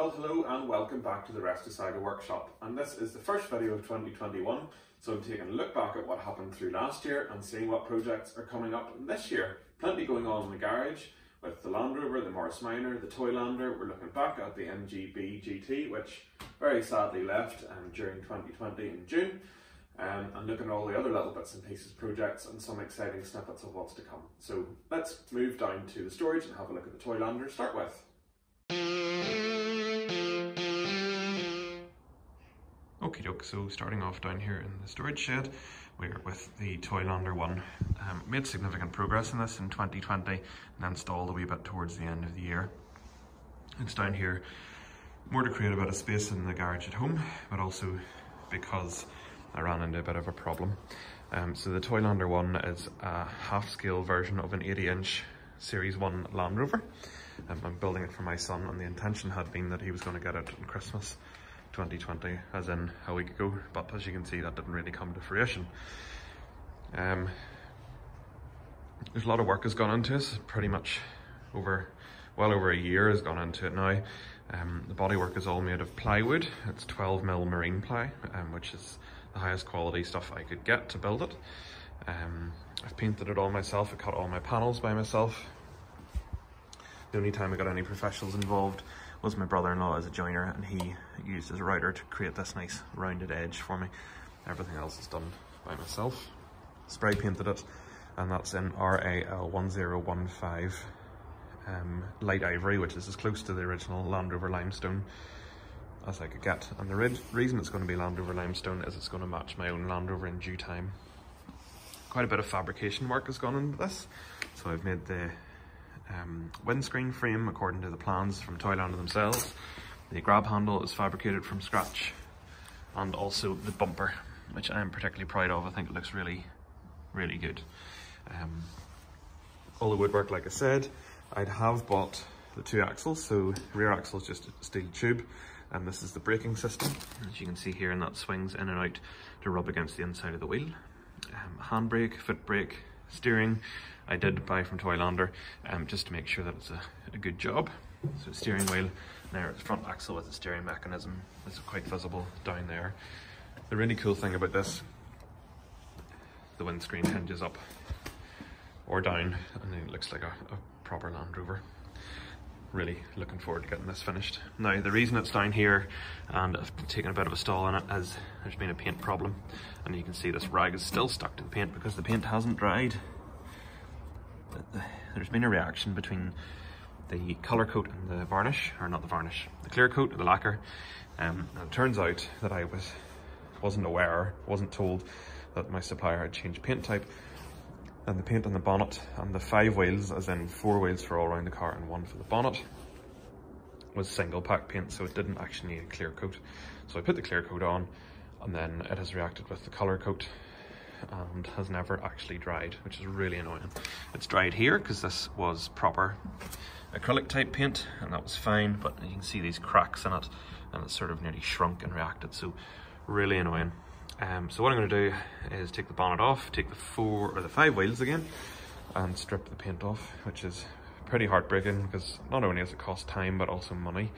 Well, hello and welcome back to the Restosaga Workshop. And this is the first video of 2021, so I'm taking a look back at what happened through last year and seeing what projects are coming up this year. Plenty going on in the garage with the Land Rover, the Morris Minor, the Toylander. We're looking back at the MGB GT, which very sadly left um, during 2020 in June. Um, and looking at all the other little bits and pieces projects and some exciting snippets of what's to come. So let's move down to the storage and have a look at the Toylander to start with. Okay, doke, so starting off down here in the storage shed, we're with the Toylander one. Um, made significant progress in this in 2020 and then stalled a wee bit towards the end of the year. It's down here more to create a bit of space in the garage at home, but also because I ran into a bit of a problem. Um, so the Toylander one is a half-scale version of an 80-inch Series 1 Land Rover. Um, I'm building it for my son and the intention had been that he was going to get it on Christmas 2020, as in a week ago, but as you can see that didn't really come to fruition. Um, there's a lot of work has gone into this pretty much over, well over a year has gone into it now. Um, the bodywork is all made of plywood, it's 12 mil marine ply, um, which is the highest quality stuff I could get to build it. Um, I've painted it all myself, I cut all my panels by myself. The only time I got any professionals involved was my brother-in-law as a joiner and he used his router to create this nice rounded edge for me. Everything else is done by myself. Spray painted it and that's in RAL1015 um, light ivory which is as close to the original Land Rover limestone as I could get. And the re reason it's going to be Land Rover limestone is it's going to match my own Land Rover in due time. Quite a bit of fabrication work has gone into this. So I've made the um, windscreen frame according to the plans from Toylander themselves. The grab handle is fabricated from scratch and also the bumper, which I am particularly proud of. I think it looks really, really good. Um, all the woodwork, like I said, I'd have bought the two axles. So rear axle is just a steel tube and this is the braking system. As you can see here, and that swings in and out to rub against the inside of the wheel. Um, handbrake, foot brake, steering, I did buy from Toylander um, just to make sure that it's a, a good job. So steering wheel, there front axle with the steering mechanism. It's quite visible down there. The really cool thing about this, the windscreen hinges up or down and it looks like a, a proper Land Rover really looking forward to getting this finished. Now the reason it's down here and I've taken a bit of a stall on it is there's been a paint problem and you can see this rag is still stuck to the paint because the paint hasn't dried. There's been a reaction between the colour coat and the varnish, or not the varnish, the clear coat, the lacquer. Um, and it turns out that I was, wasn't aware, wasn't told that my supplier had changed paint type and the paint on the bonnet and the five wheels, as in four wheels for all around the car and one for the bonnet, was single pack paint, so it didn't actually need a clear coat. So I put the clear coat on, and then it has reacted with the colour coat and has never actually dried, which is really annoying. It's dried here because this was proper acrylic type paint and that was fine, but you can see these cracks in it and it's sort of nearly shrunk and reacted, so really annoying. Um, so what I'm going to do is take the bonnet off, take the four or the five wheels again, and strip the paint off, which is pretty heartbreaking because not only does it cost time but also money.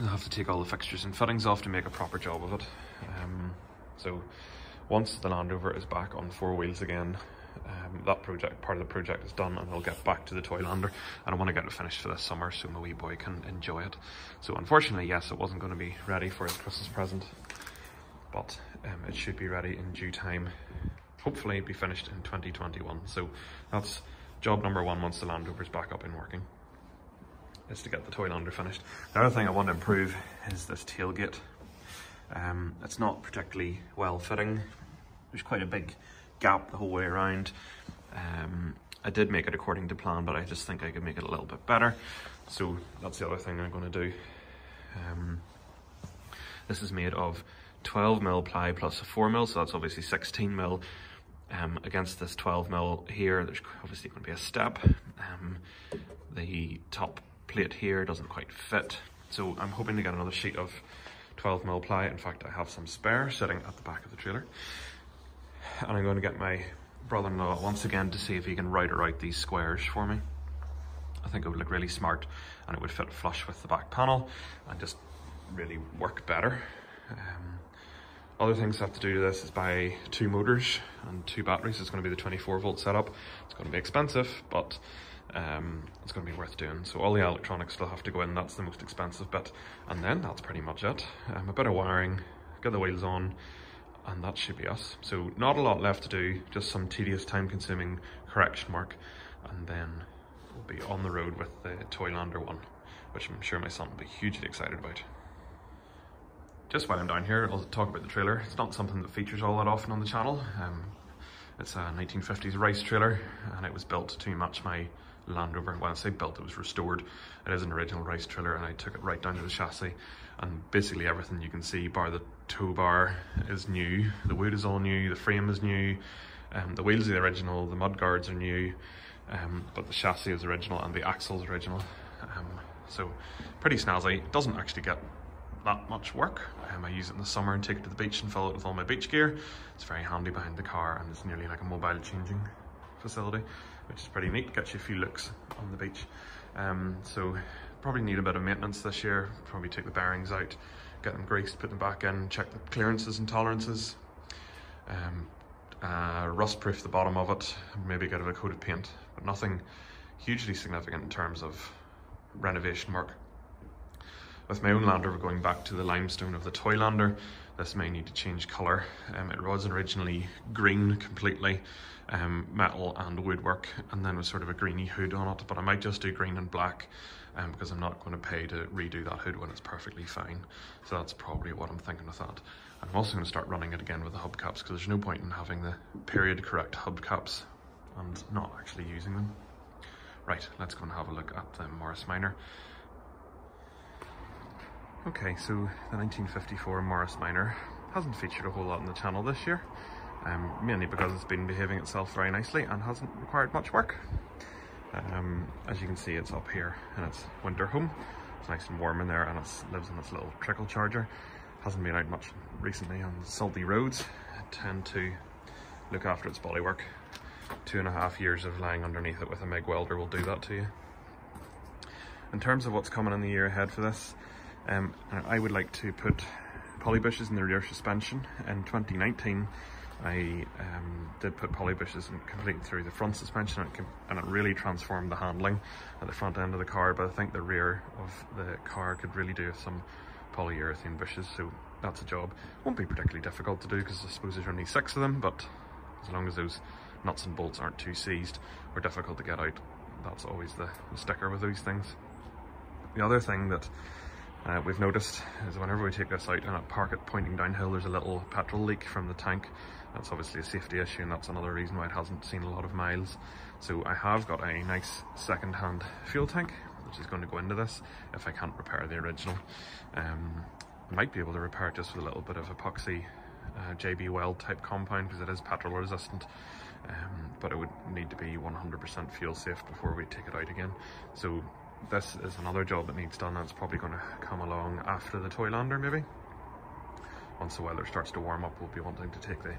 I'll have to take all the fixtures and fittings off to make a proper job of it. Um, so once the Land Rover is back on four wheels again, um, that project, part of the project is done and I'll get back to the Toylander and I want to get it finished for this summer so my wee boy can enjoy it. So unfortunately, yes, it wasn't going to be ready for his Christmas present but um, it should be ready in due time. Hopefully be finished in 2021. So that's job number one once the Land Rover's back up and working, is to get the Toylander finished. The other thing I want to improve is this tailgate. Um, it's not particularly well fitting. There's quite a big gap the whole way around. Um, I did make it according to plan, but I just think I could make it a little bit better. So that's the other thing I'm going to do. Um, this is made of 12 mil ply plus a 4 mil, so that's obviously 16 mil. Um, against this 12 mil here, there's obviously going to be a step. Um, the top plate here doesn't quite fit, so I'm hoping to get another sheet of 12 mil ply. In fact, I have some spare sitting at the back of the trailer. And I'm going to get my brother-in-law once again to see if he can router out these squares for me. I think it would look really smart and it would fit flush with the back panel and just really work better. Um, other things I have to do to this is buy two motors and two batteries. It's going to be the 24 volt setup. It's going to be expensive, but um, it's going to be worth doing. So all the electronics still have to go in. That's the most expensive bit. And then that's pretty much it. Um, a bit of wiring, get the wheels on, and that should be us. So not a lot left to do, just some tedious time consuming correction work. And then we'll be on the road with the Toylander one, which I'm sure my son will be hugely excited about just while I'm down here, I'll talk about the trailer. It's not something that features all that often on the channel. Um, it's a 1950s Rice trailer and it was built to match my Land Rover. When I say built, it was restored. It is an original Rice trailer and I took it right down to the chassis and basically everything you can see bar the tow bar is new, the wood is all new, the frame is new, um, the wheels are the original, the mud guards are new, um, but the chassis is original and the axle is original. Um, so pretty snazzy. It doesn't actually get that much work. Um, I use it in the summer and take it to the beach and fill it with all my beach gear. It's very handy behind the car and it's nearly like a mobile changing facility, which is pretty neat, gets you a few looks on the beach. Um, so probably need a bit of maintenance this year, probably take the bearings out, get them greased, put them back in, check the clearances and tolerances, um, uh, rust proof the bottom of it, maybe get a coat of paint, but nothing hugely significant in terms of renovation work. With my own lander, we're going back to the limestone of the Toylander, this may need to change colour. Um, it was originally green completely, um, metal and woodwork, and then with sort of a greeny hood on it, but I might just do green and black um, because I'm not going to pay to redo that hood when it's perfectly fine. So that's probably what I'm thinking with that. I'm also going to start running it again with the hubcaps because there's no point in having the period correct hubcaps and not actually using them. Right, let's go and have a look at the Morris Minor. Okay, so the 1954 Morris Minor hasn't featured a whole lot on the channel this year, um, mainly because it's been behaving itself very nicely and hasn't required much work. Um, as you can see, it's up here in its winter home. It's nice and warm in there and it lives in its little trickle charger. Hasn't been out much recently on salty roads. I tend to look after its bodywork. Two and a half years of lying underneath it with a MIG welder will do that to you. In terms of what's coming in the year ahead for this, um, I would like to put poly bushes in the rear suspension. In 2019, I um, did put poly bushes completely through the front suspension and it, and it, really transformed the handling at the front end of the car, but I think the rear of the car could really do with some polyurethane bushes, so that's a job. Won't be particularly difficult to do because I suppose there's only six of them, but as long as those nuts and bolts aren't too seized or difficult to get out, that's always the, the sticker with these things. The other thing that uh, we've noticed is whenever we take this out and park it pointing downhill, there's a little petrol leak from the tank. That's obviously a safety issue and that's another reason why it hasn't seen a lot of miles. So I have got a nice second-hand fuel tank, which is going to go into this if I can't repair the original. Um, I might be able to repair it just with a little bit of epoxy uh, JB Weld type compound because it is petrol resistant. Um, but it would need to be 100% fuel safe before we take it out again. So this is another job that needs done that's probably going to come along after the Toylander maybe. Once the weather starts to warm up we'll be wanting to take the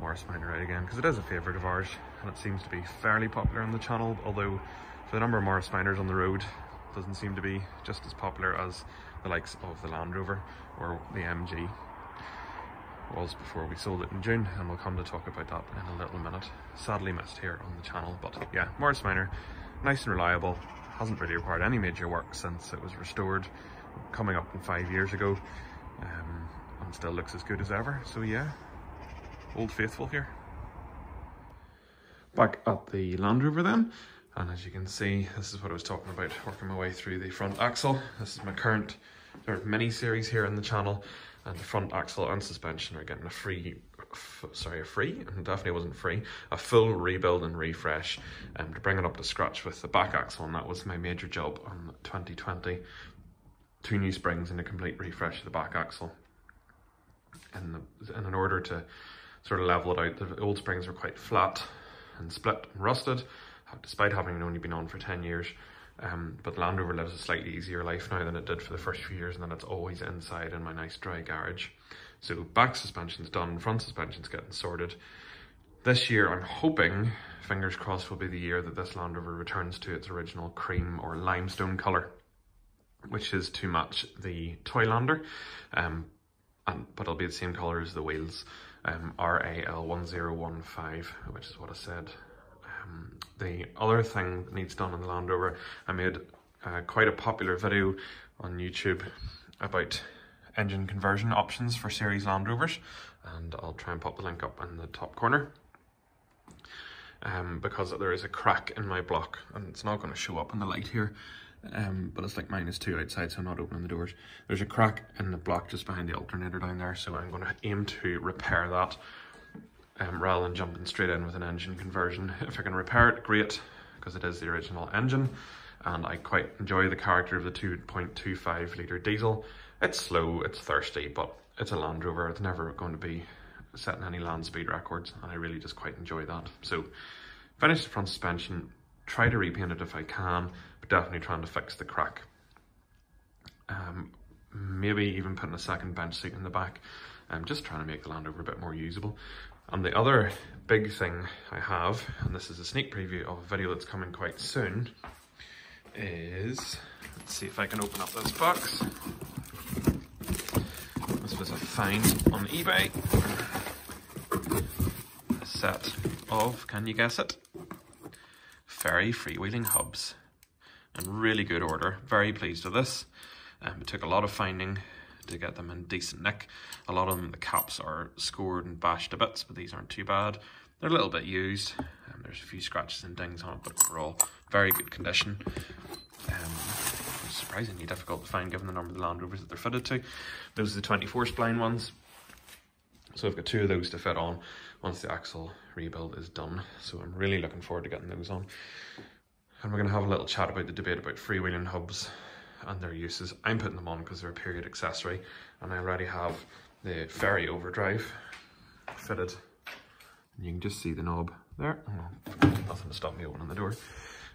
Morris Minor out again because it is a favourite of ours and it seems to be fairly popular on the channel although for the number of Morris Minors on the road doesn't seem to be just as popular as the likes of the Land Rover or the MG was before we sold it in June and we'll come to talk about that in a little minute. Sadly missed here on the channel but yeah Morris Minor nice and reliable hasn't really required any major work since it was restored coming up in five years ago. Um, and still looks as good as ever. So yeah. Old faithful here. Back at the Land Rover then. And as you can see this is what I was talking about working my way through the front axle. This is my current sort of mini series here on the channel and the front axle and suspension are getting a free sorry, a free, and definitely wasn't free, a full rebuild and refresh um, to bring it up to scratch with the back axle, and that was my major job on 2020. Two new springs and a complete refresh of the back axle. And in order to sort of level it out, the old springs were quite flat and split and rusted, despite having only been on for 10 years. Um, but Land Rover lives a slightly easier life now than it did for the first few years, and then it's always inside in my nice dry garage. So back suspension's done, front suspension's getting sorted. this year I'm hoping, fingers crossed, will be the year that this Land Rover returns to its original cream or limestone colour, which is to match the Toylander, um, and, but it'll be the same colour as the wheels, um, RAL1015, which is what I said. Um, the other thing that needs done on the Land Rover, I made uh, quite a popular video on YouTube about engine conversion options for series Land Rovers and I'll try and pop the link up in the top corner um, because there is a crack in my block and it's not going to show up in the light here um, but it's like minus two outside so I'm not opening the doors. There's a crack in the block just behind the alternator down there so I'm going to aim to repair that um, rather than jumping straight in with an engine conversion. If I can repair it, great because it is the original engine and I quite enjoy the character of the 2.25 litre diesel. It's slow, it's thirsty, but it's a Land Rover. It's never going to be setting any land speed records, and I really just quite enjoy that. So, finish the front suspension, try to repaint it if I can, but definitely trying to fix the crack. Um, maybe even putting a second bench seat in the back. I'm just trying to make the Land Rover a bit more usable. And the other big thing I have, and this is a sneak preview of a video that's coming quite soon, is, let's see if I can open up this box. This was a find on eBay. A set of, can you guess it? Fairey freewheeling hubs. In really good order. Very pleased with this. Um, it took a lot of finding to get them in decent nick. A lot of them, the caps are scored and bashed to bits, but these aren't too bad. They're a little bit used. Um, there's a few scratches and dings on it, but overall, very good condition. Um, surprisingly difficult to find given the number of the Land Rovers that they're fitted to. Those are the 24 spline ones. So I've got two of those to fit on once the axle rebuild is done. So I'm really looking forward to getting those on. And we're going to have a little chat about the debate about freewheeling hubs and their uses. I'm putting them on because they're a period accessory and I already have the Fairey overdrive fitted. And you can just see the knob there. Oh, nothing to stop me opening the door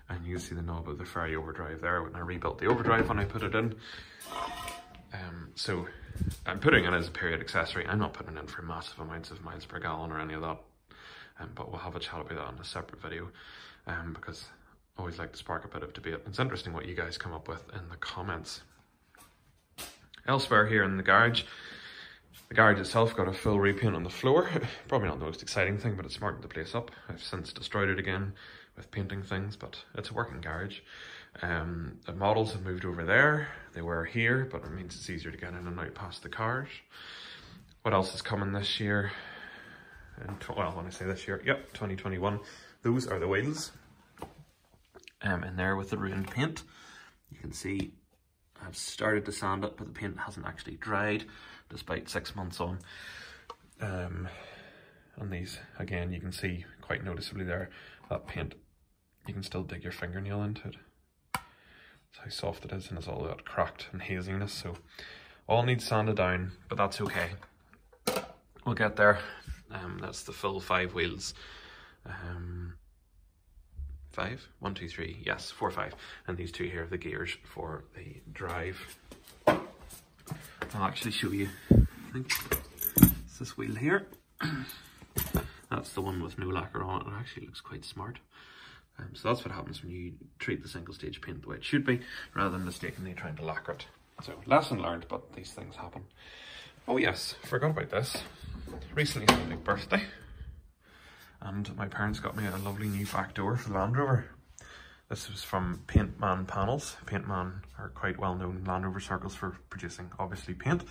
and you see the knob of the Fairey overdrive there when I rebuilt the overdrive when I put it in. Um, so I'm putting it as a period accessory. I'm not putting it in for massive amounts of miles per gallon or any of that. Um, but we'll have a chat about that in a separate video um, because always like to spark a bit of debate. It's interesting what you guys come up with in the comments. Elsewhere here in the garage, the garage itself got a full repaint on the floor. Probably not the most exciting thing, but it smartened the place up. I've since destroyed it again with painting things, but it's a working garage. Um, the models have moved over there. They were here, but it means it's easier to get in and out past the cars. What else is coming this year? And well, when I say this year, yep, 2021. Those are the wheels. Um, in there with the ruined paint. You can see I've started to sand it, but the paint hasn't actually dried, despite six months on. Um, and these, again, you can see quite noticeably there, that paint you can still dig your fingernail into it. That's how soft it is and it's all that cracked and haziness. So all needs sanded down, but that's okay. We'll get there. Um, that's the full five wheels. Um, five, one, two, three, yes, four, five. And these two here are the gears for the drive. I'll actually show you, I think it's this wheel here. that's the one with no lacquer on it. It actually looks quite smart. Um, so that's what happens when you treat the single stage paint the way it should be, rather than mistakenly trying to lacquer it. So lesson learned, but these things happen. Oh yes, forgot about this. Recently had a birthday, and my parents got me a lovely new back door for the Land Rover. This was from Paintman Panels. Paintman are quite well known Land Rover circles for producing, obviously, paint.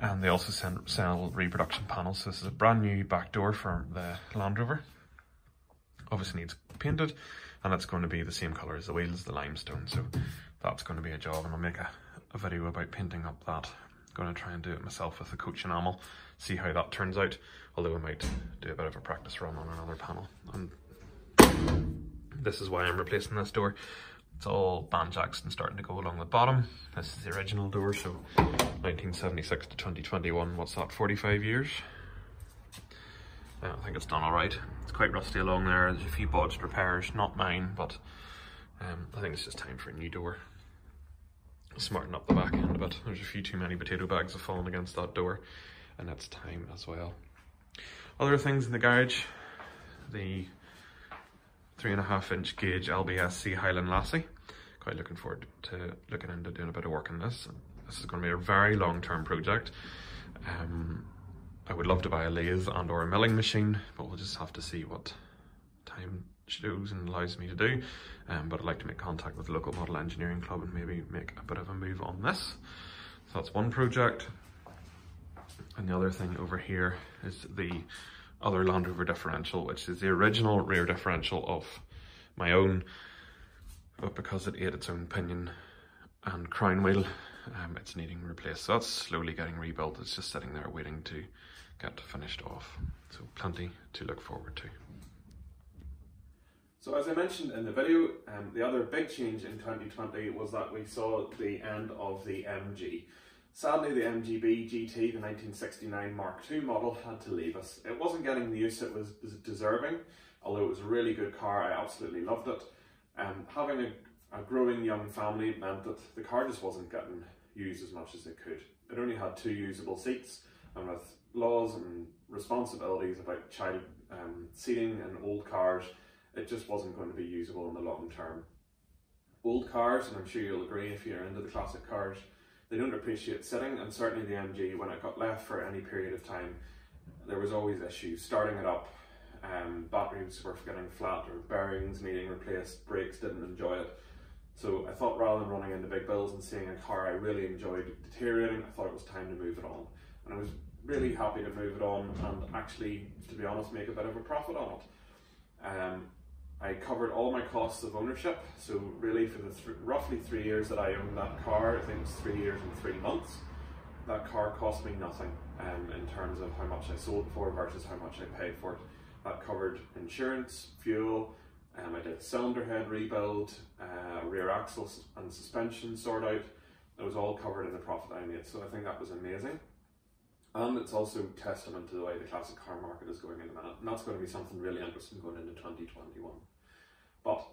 And they also send, sell reproduction panels. So this is a brand new back door for the Land Rover obviously needs painted and it's going to be the same colour as the wheels, the limestone. So that's going to be a job and I'll make a, a video about painting up that. Going to try and do it myself with the coach enamel, see how that turns out. Although I might do a bit of a practice run on another panel. And this is why I'm replacing this door. It's all band jacks and starting to go along the bottom. This is the original door, so 1976 to 2021, what's that, 45 years? I think it's done all right. It's quite rusty along there. There's a few bodged repairs, not mine, but um, I think it's just time for a new door. Smarten up the back end a bit. There's a few too many potato bags have fallen against that door, and it's time as well. Other things in the garage, the three and a half inch gauge LBSC Highland Lassie. Quite looking forward to looking into doing a bit of work on this. This is going to be a very long term project. Um, I would love to buy a lathe and or a milling machine, but we'll just have to see what time shows and allows me to do. Um, but I'd like to make contact with the local model engineering club and maybe make a bit of a move on this. So that's one project. And the other thing over here is the other Land Rover differential, which is the original rear differential of my own, but because it ate its own pinion and crown wheel, um, it's needing replaced. So that's slowly getting rebuilt. It's just sitting there waiting to get finished off. So plenty to look forward to. So as I mentioned in the video, um, the other big change in 2020 was that we saw the end of the MG. Sadly, the MGB GT, the 1969 Mark II model, had to leave us. It wasn't getting the use it was deserving, although it was a really good car, I absolutely loved it. Um, having a, a growing young family meant that the car just wasn't getting used as much as it could. It only had two usable seats, and with laws and responsibilities about child um, seating and old cars, it just wasn't going to be usable in the long term. Old cars, and I'm sure you'll agree if you're into the classic cars, they don't appreciate sitting, and certainly the MG, when it got left for any period of time, there was always issues starting it up. Um, batteries were getting flat or bearings needing replaced, brakes didn't enjoy it. So I thought rather than running into big bills and seeing a car I really enjoyed deteriorating, I thought it was time to move it on. And I was really happy to move it on and actually, to be honest, make a bit of a profit on it. Um, I covered all my costs of ownership. So really for the th roughly three years that I owned that car, I think it was three years and three months, that car cost me nothing um, in terms of how much I sold for versus how much I paid for it. That covered insurance, fuel, um, I did cylinder head rebuild, uh, rear axles and suspension sort out. It was all covered in the profit I made. So I think that was amazing. And it's also testament to the way the classic car market is going in a minute. And that's going to be something really interesting going into 2021. But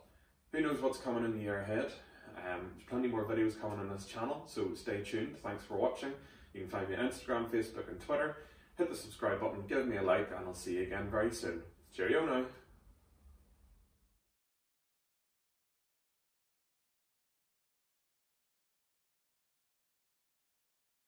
who knows what's coming in the year ahead. Um, there's plenty more videos coming on this channel, so stay tuned. Thanks for watching. You can find me on Instagram, Facebook and Twitter. Hit the subscribe button, give me a like, and I'll see you again very soon. Cheerio now.